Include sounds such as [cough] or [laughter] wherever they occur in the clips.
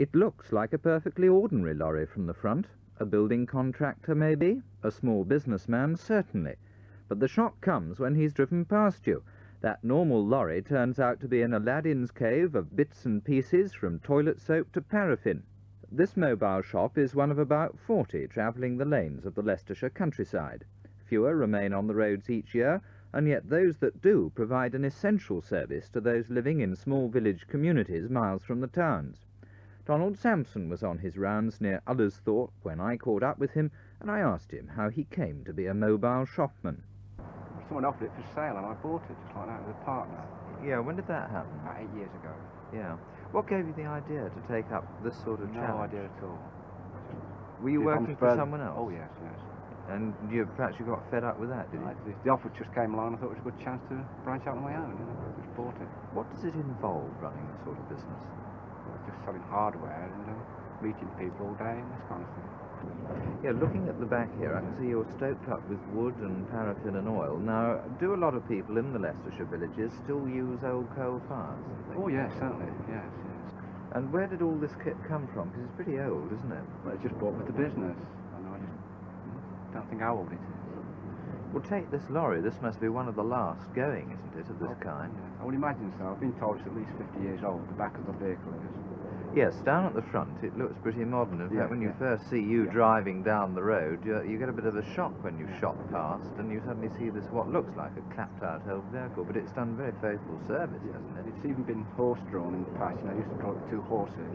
It looks like a perfectly ordinary lorry from the front. A building contractor, maybe. A small businessman, certainly. But the shock comes when he's driven past you. That normal lorry turns out to be an Aladdin's cave of bits and pieces from toilet soap to paraffin. This mobile shop is one of about 40 travelling the lanes of the Leicestershire countryside. Fewer remain on the roads each year, and yet those that do provide an essential service to those living in small village communities miles from the towns. Donald Sansome was on his rounds near Ullesthorpe when I caught up with him, and I asked him how he came to be a mobile shopman. Someone offered it for sale and I bought it just like that with a partner Yeah, when did that happen? about eight years ago. Yeah. What gave you the idea to take up this sort of job? No challenge? idea at all. Were you working for someone else? Oh yes, yes. And you perhaps you got fed up with that, did you? The offer just came along. and I thought it was a good chance to branch out on my own. You know, just bought it. What does it involve running this sort of business? Hardware and uh, meeting people all day and this kind of thing. Yeah, looking at the back here, I can see you're stoked up with wood and paraffin and oil. Now, do a lot of people in the Leicestershire villages still use old coal fires? Oh yes, certainly. Yes, yes. And where did all this kit come from? Because it's pretty old, isn't it? But it's just bought with the business. And I just mm, don't think how old it is. Well, take this lorry. This must be one of the last going, isn't it, of this Oh, kind? Yeah. I would imagine so. I've been told it's at least 50 years old. The back of the vehicle is. Yes, down at the front it looks pretty modern. In Yeah, fact, when you yeah. first see you Yeah. driving down the road, you, you get a bit of a shock when you shot past and you suddenly see this what looks like a clapped-out old vehicle, but it's done very faithful service, hasn't it? It's even been horse-drawn in the past. You know, used to draw it with two horses.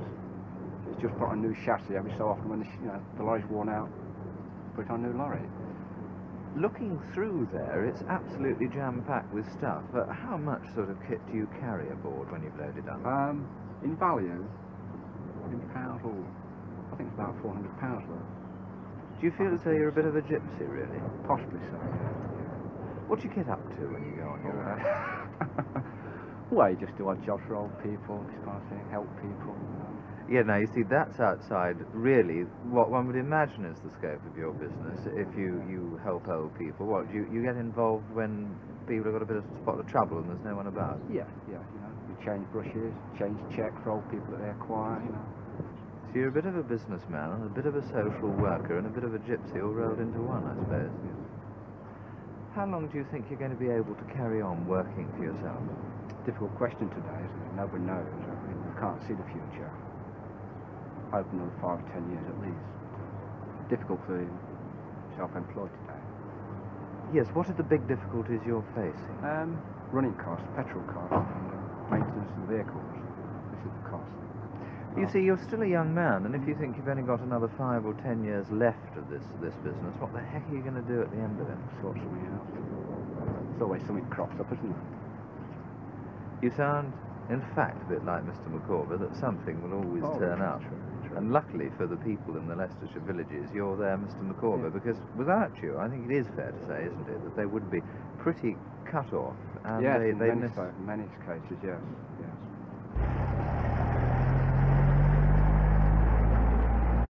It's just put on a new chassis every so often when the, you know, the lorry's worn out. Put on a new lorry. Looking through there, it's absolutely jam-packed with stuff. How much sort of kit do you carry aboard when you've loaded up? Um, in value, in pounds, oh, I think it's about 400 pounds worth. Do you feel as though you're a bit of a gypsy, really? Possibly so. What do you get up to when you go on your own? [laughs] [laughs] well, you just do odd jobs for old people, this kind of thing, help people. You know. Yeah, now you see, that's outside really what one would imagine is the scope of your business. If you, you help old people, what you you get involved when people have got a bit of a spot of trouble and there's no one about. Yeah, yeah, you know, you change brushes, change check for old people that they acquire, you know. So you're a bit of a businessman and a bit of a social worker and a bit of a gypsy all rolled into one, I suppose. How long do you think you're going to be able to carry on working for yourself? Difficult question today, isn't it? Nobody knows. I mean, we can't see the future. I hope another five or ten years at least. Difficult for the self-employed today. Yes, what are the big difficulties you're facing? Um, running costs, petrol costs, and uh, maintenance of the vehicles. This is the cost. You see, you're still a young man, and if you think you've only got another five or ten years left of this this business, what the heck are you going to do at the end of it? Sort something out. There's always something crops up, isn't there? You sound, in fact, a bit like Mr. Micawber, that something will always Oh, turn up. true. And luckily for the people in the Leicestershire villages, you're there, Mr. Micawber, Yeah. because without you, I think it is fair to say, isn't it, that they would be pretty cut off. And yes, they, in they many, miss... many cases, yes. yes.